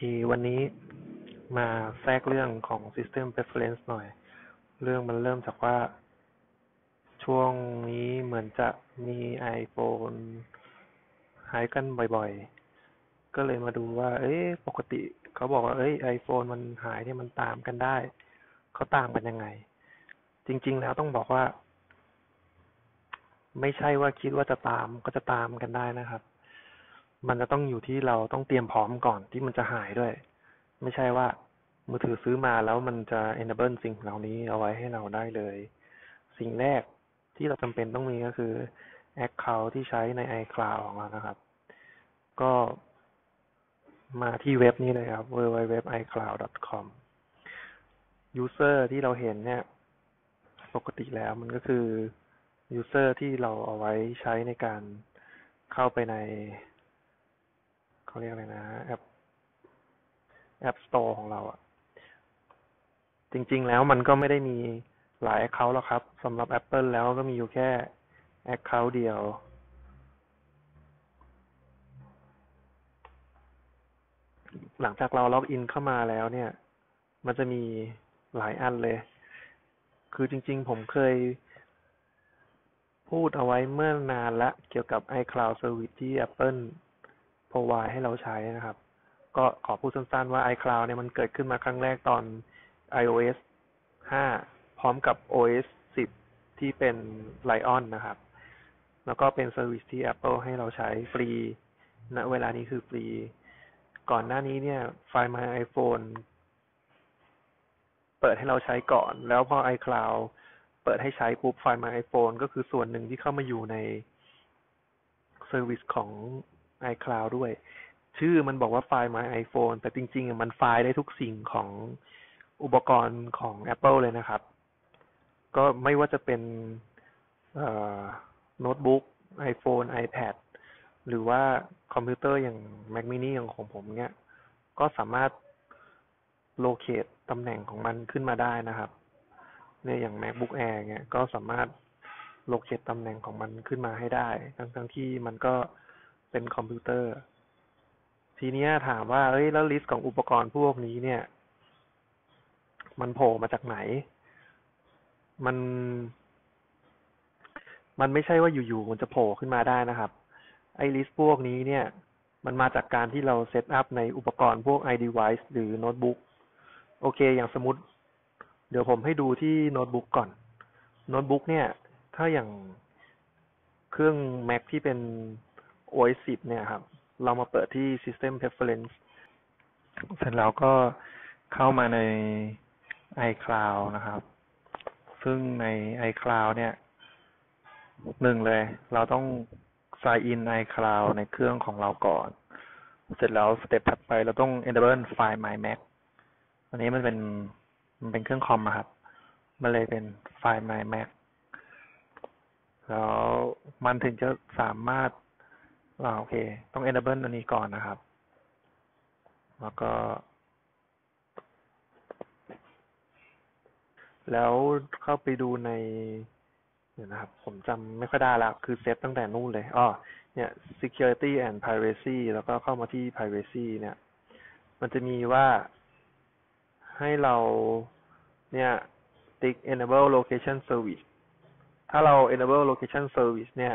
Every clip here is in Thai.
เค วันนี้มาแทรกเรื่องของ System Preference หน่อย เรื่องมันเริ่มจากว่า ช่วงนี้เหมือนจะมี iPhone หายกันบ่อยๆ ก็เลยมาดูว่า เอ๊ะปกติเขาบอกว่า เอ้ย iPhone มันหายเนี่ยมันตามกันได้ เขาตามกันยังไง จริง ๆ แล้วต้องบอกว่า ไม่ใช่ว่าคิดว่าจะตามก็จะตามกันได้นะครับ มันจะต้องอยู่ที่เราต้องเตรียมพร้อมก่อนที่มันจะหายด้วย ไม่ใช่ว่ามือถือซื้อมาแล้วมันจะ enable สิ่งเหล่านี้เอาไว้ให้เราได้เลย สิ่งแรกที่เราจำเป็นต้องมีก็คือ account ที่ใช้ใน iCloud ของเรานะครับ ก็มาที่เว็บนี้เลยครับ www.icloud.com user ที่เราเห็นเนี่ย ปกติแล้วมันก็คือ user ที่เราเอาไว้ใช้ในการเข้าไปใน เขาเรียกอะไรนะแอป App Store ของเราอะจริง ๆ แล้วมันก็ไม่ได้มีหลาย Account หรอกครับสำหรับ Apple แล้วก็มีอยู่แค่ Account เดียว หลังจากเราล็อกอินเข้ามาแล้วเนี่ย มันจะมีหลายอันเลย คือจริง ๆ ผมเคย พูดเอาไว้เมื่อนานละเกี่ยวกับ iCloud Service ที่ Apple provide ให้เราใช้นะครับ ก็ขอพูดสั้นๆว่า iCloud เนี่ยมันเกิดขึ้นมาครั้งแรกตอน iOS 5 พร้อมกับ OS 10 ที่เป็น Lion นะครับ แล้วก็เป็นเซอร์วิสที่ Apple ให้เราใช้ฟรีณนะเวลานี้คือฟรี ก่อนหน้านี้เนี่ย ไฟล์ My iPhone เปิดให้เราใช้ก่อน แล้วพอ iCloud เปิดให้ใช้ปุ๊บไฟล์ My iPhone ก็คือส่วนหนึ่งที่เข้ามาอยู่ใน service ของ iCloud ด้วย ชื่อมันบอกว่าไฟล์ My iPhone แต่จริงๆ มันไฟล์ได้ทุกสิ่งของอุปกรณ์ของ Apple เลยนะครับ ก็ไม่ว่าจะเป็นโน้ตบุ๊ก iPhone iPad หรือว่าคอมพิวเตอร์อย่าง Mac mini อย่างของผมเนี้ยก็สามารถ locate ตำแหน่งของมันขึ้นมาได้นะครับเนี่ยอย่าง MacBook Air เนี้ยก็สามารถ locate ตำแหน่งของมันขึ้นมาให้ได้ ทั้งทั้งที่มันก็ เป็นคอมพิวเตอร์ ทีนี้ถามว่าเอ้ยแล้ว list ของอุปกรณ์พวกนี้เนี่ย มันโผล่มาจากไหน มัน มันไม่ใช่ว่าอยู่ๆมันจะโผล่ขึ้นมาได้นะครับ ไอ list พวกนี้เนี่ย มันมาจากการที่เรา set up ในอุปกรณ์พวก iDevice หรือโน้ตบุ๊กโอเค อย่างสมมติ เดี๋ยวผมให้ดูที่โน้ตบุ๊กก่อน โน้ตบุ๊กเนี่ย ถ้าอย่างเครื่อง Mac ที่เป็น OS 10 เนี่ยครับ เรามาเปิดที่ System Preference เสร็จแล้วก็เข้ามาใน iCloud นะครับ ซึ่งใน iCloud เนี่ยหนึ่งเลย เราต้อง sign in iCloud ในเครื่องของเราก่อน เสร็จแล้วสเต็ปถัดไปเราต้อง enable file my Mac อันนี้มันเป็นมันเป็นเครื่องคอมครับ มันเลยเป็นไฟล์ my Mac แล้วมันถึงจะสามารถ อ่าโอเค ต้อง enable อันนี้ก่อนนะครับ แล้วก็ แล้วเข้าไปดูในเดี๋ยวนะครับ ผมจำไม่ค่อยได้แล้ว คือเซตตั้งแต่นู่นเลยอ๋อเนี่ย security and privacy แล้วก็เข้ามาที่ privacy เนี่ย มันจะมีว่าให้เราเนี่ยติ๊ก enable location service ถ้าเรา enable location service เนี่ย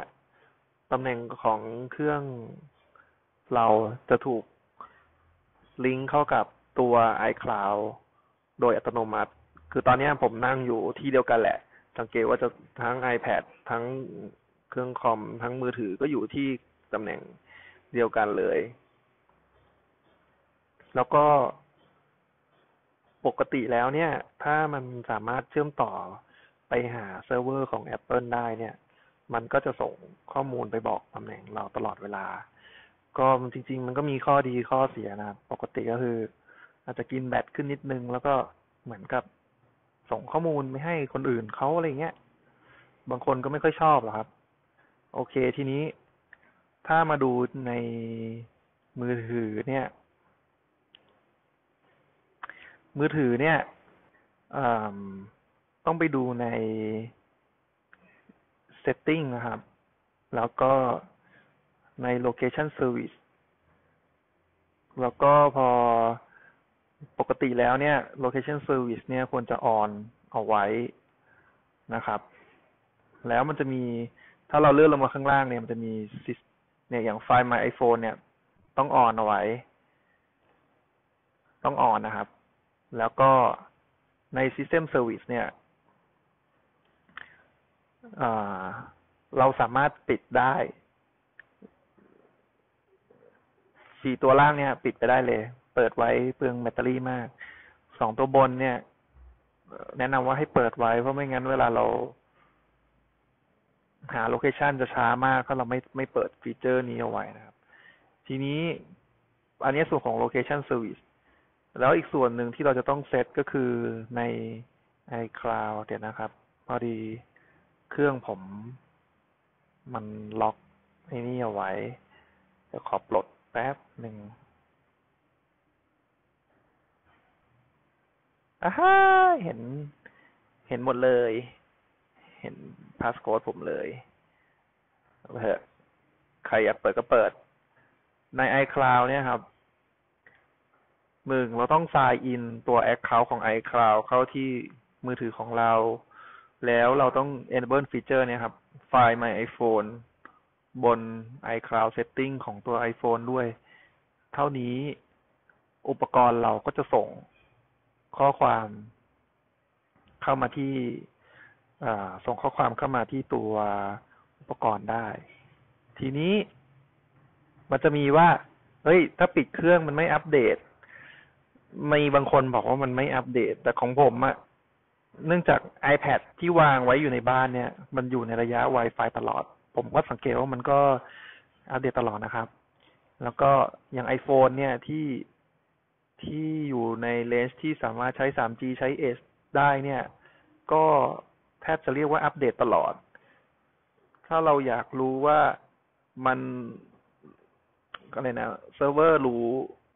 ตำแหน่งของเครื่องเราจะถูกลิงก์เข้ากับตัว iCloud โดยอัตโนมัติ คือตอนนี้ผมนั่งอยู่ที่เดียวกันแหละ สังเกตว่าจะทั้ง iPad ทั้งเครื่องคอม ทั้งมือถือก็อยู่ที่ตำแหน่งเดียวกันเลย แล้วก็ปกติแล้วเนี่ย ถ้ามันสามารถเชื่อมต่อไปหาเซิร์ฟเวอร์ของ Apple ได้เนี่ย มันก็จะส่งข้อมูลไปบอกตำแหน่งเราตลอดเวลา ก็จริง ๆ มันก็มีข้อดีข้อเสียนะครับ ปกติก็คือ อาจจะกินแบตขึ้นนิดนึง แล้วก็เหมือนกับส่งข้อมูลไม่ให้คนอื่นเขาอะไรเงี้ย บางคนก็ไม่ค่อยชอบหรอกครับ โอเคทีนี้ถ้ามาดูในมือถือเนี่ย มือถือเนี่ยต้องไปดูใน setting นะครับ แล้วก็ใน location service แล้วก็พอปกติแล้วเนี่ย location service เนี่ยควรจะ on เอาไว้นะครับ แล้วมันจะมีถ้าเราเลื่อนลงมาข้างล่างเนี่ยมันจะมีเนี่ยอย่างไฟล์ My iPhone เนี่ย ต้อง on เอาไว้ ต้อง on นะครับ แล้วก็ใน System Service เนี่ย เราสามารถปิดได้สี่ตัวล่างเนี่ย ปิดไปได้เลย เปิดไว้เปลืองแบตเตอรี่มาก สองตัวบนเนี่ย แนะนำว่าให้เปิดไว้เพราะไม่งั้นเวลาเรา หาโลเคชันจะช้ามากถ้าเราไม่ไม่เปิดฟีเจอร์นี้เอาไว้นะครับ ทีนี้ อันนี้ส่วนของ location service แล้วอีกส่วนหนึ่งที่เราจะต้องเซตก็คือใน iCloud เดี๋ยวนะครับ พอดี เครื่องผมมันล็อกไอ้นี่เอาไว้เดี๋ยวขอปลดแป๊บหนึ่งอ่าฮะเห็น เห็นหมดเลย เห็นพาสโค้ดผมเลยเถอะใครอยากเปิดก็เปิด ใน iCloud เนี่ยครับมึงเราต้อง sign in ตัว account ของ iCloud เข้าที่มือถือของเรา แล้วเราต้อง enable feature เนี่ยครับไฟล์ my iPhone บน iCloud setting ของตัว iPhone ด้วย เท่านี้อุปกรณ์เราก็จะส่งข้อความเข้ามาที่ส่งข้อความเข้ามาที่ตัวอุปกรณ์ได้ ทีนี้มันจะมีว่า เฮ้ย ถ้าปิดเครื่องมันไม่อัปเดต มีบางคนบอกว่ามันไม่อัปเดต แต่ของผมอะ เนื่องจาก iPad ที่วางไว้อยู่ในบ้านเนี่ย มันอยู่ในระยะ Wi-Fi ตลอด ผมก็สังเกตว่ามันก็อัปเดตตลอดนะครับ แล้วก็อย่าง iPhone เนี่ยที่ที่อยู่ในเลนส์ที่สามารถใช้ 3G ใช้ S ได้เนี่ย ก็แทบจะเรียกว่าอัปเดตตลอด ถ้าเราอยากรู้ว่ามันก็เลยนะเซิร์ฟเวอร์รู้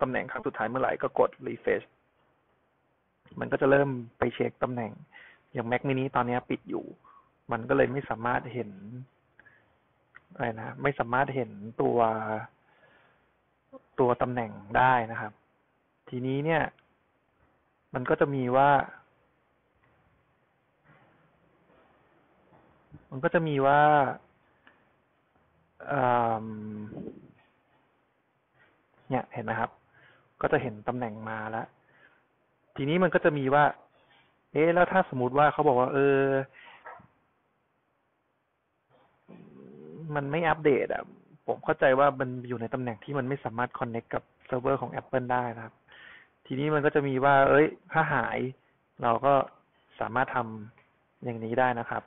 ตำแหน่งครั้งสุดท้ายเมื่อไหร่ก็กด refresh มันก็จะเริ่มไปเช็คตำแหน่ง อย่าง Mac mini ตอนนี้ปิดอยู่ มันก็เลยไม่สามารถเห็นอะไรนะ ไม่สามารถเห็นตัวตัวตำแหน่งได้นะครับ ทีนี้เนี่ย มันก็จะมีว่า มันก็จะมีว่าเนี่ยเห็นไหมครับ ก็จะเห็นตำแหน่งมาแล้ว ทีนี้มันก็จะมีว่า เอ๊แล้วถ้าสมมติว่าเขาบอกว่า เออ มันไม่อัปเดตอะ ผมเข้าใจว่ามันอยู่ในตำแหน่งที่มันไม่สามารถคอนเน c t กับเซิร์ฟเวอร์ของ Apple ได้นะครับ ทีนี้มันก็จะมีว่า เอ้ย ถ้าหาย เราก็สามารถทำอย่างนี้ได้นะครับ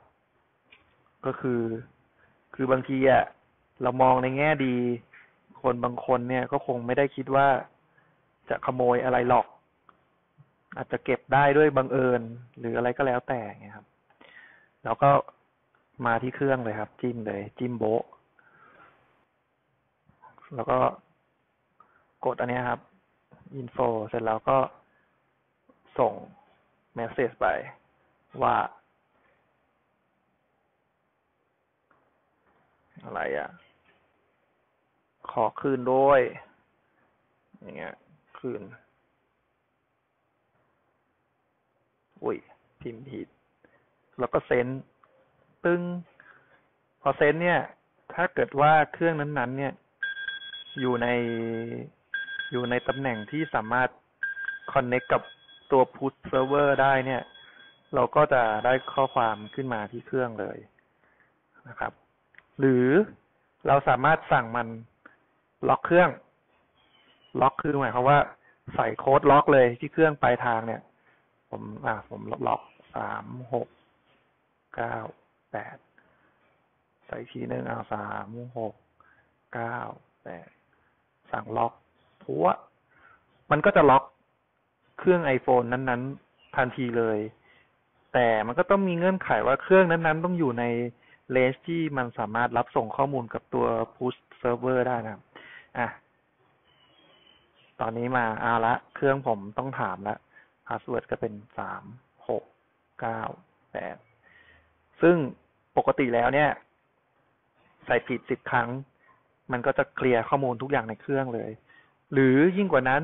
ก็คือ คือบางทีอะ เรามองในแง่ดี คนบางคนเนี่ยก็คงไม่ได้คิดว่าจะขโมยอะไรหรอก อาจจะเก็บได้ด้วยบังเอิญ หรืออะไรก็แล้วแต่ไงครับ แล้วก็มาที่เครื่องเลยครับ จิ้มเลย จิ้มโบแล้วก็กดอันนี้ครับอินโฟเสร็จแล้วก็ส่งเมสเซจไปว่า อะไรอะ่ะ ขอคืนด้วยอย่างเงี้ยคืน อุ้ย พิมพ์ผิด แล้วก็เซนตึงพอเซนเนี่ย ถ้าเกิดว่าเครื่องนั้น ๆ เนี่ย อยู่ในอยู่ในตำแหน่งที่สามารถคอนเน c t กับตัว push server ได้เนี่ย เราก็จะได้ข้อความขึ้นมาที่เครื่องเลยนะครับ หรือเราสามารถสั่งมันล็อกเครื่อง ล็อกคือหมายความว่าใส่โค้ดล็อกเลยที่เครื่องปลายทางเนี่ย ผมอ่าผมล็อกสามหกเก้าแปดใส่ทีหนึ่งอ่าสามหกเก้าแปดสั่งล็อกพัวมันก็จะล็อกเครื่อง iPhone นั้นๆ ทันทีเลย แต่มันก็ต้องมีเงื่อนไขว่าเครื่องนั้นๆ ต้องอยู่ในเลสที่มันสามารถรับส่งข้อมูลกับตัว push server ได้นะครับอะ ตอนนี้มาเอาละ เครื่องผมต้องถามละ password ก็เป็นสามหกเก้าแปดซึ่งปกติแล้วเนี่ย ใส่ผิดสิบครั้ง มันก็จะเคลียร์ข้อมูลทุกอย่างในเครื่องเลย หรือยิ่งกว่านั้น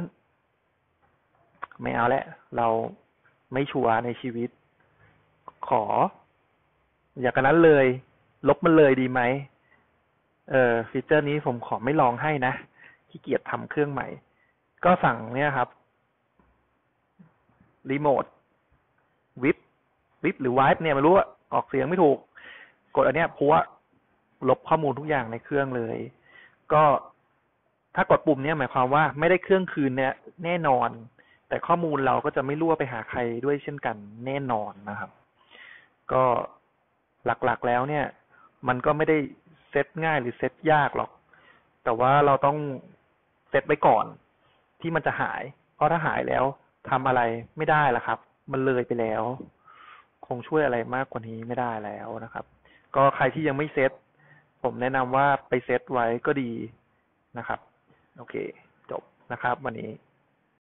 ไม่เอาแล้วเราไม่ชัวร์ในชีวิต ขอ อย่างนั้นเลย ลบมันเลยดีไหมเออฟีเจอร์นี้ผมขอไม่ลองให้นะขี้เกียจทำเครื่องใหม่ ก็สั่งเนี่ยครับ รีโมทวิปวิปหรือวายเนี่ยไม่รู้อะออกเสียงไม่ถูก กดอันเนี้ยพัวลบข้อมูลทุกอย่างในเครื่องเลย ก็ถ้ากดปุ่มเนี้ยหมายความว่าไม่ได้เครื่องคืนเนี่ยแน่นอน แต่ข้อมูลเราก็จะไม่รั่วไปหาใครด้วยเช่นกันแน่นอนนะครับ ก็หลักๆแล้วเนี่ย มันก็ไม่ได้เซตง่ายหรือเซตยากหรอก แต่ว่าเราต้องเซตไว้ก่อนที่มันจะหาย เพราะถ้าหายแล้ว ทำอะไรไม่ได้ละครับ มันเลยไปแล้ว คงช่วยอะไรมากกว่านี้ไม่ได้แล้วนะครับ ก็ใครที่ยังไม่เซตผมแนะนำว่าไปเซตไว้ก็ดีนะครับ โอเค จบนะครับ วันนี้